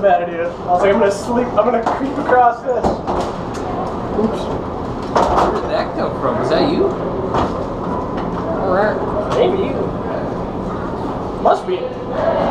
bad idea. I was like, I'm gonna sleep, I'm gonna creep across this. Oops. Where did that come from? Is that you? Maybe you. Must be.